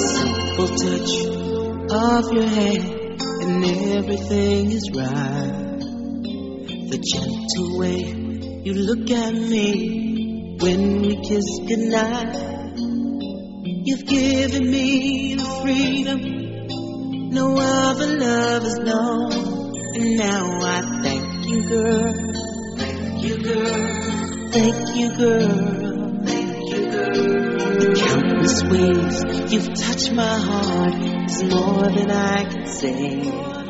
supple touch of your hand, and everything is right. The gentle way you look at me when we kiss goodnight. You've given me the freedom no other love has known, and now I thank you, girl. Thank you, girl. Thank you, girl. You've touched my heart is more than I can say.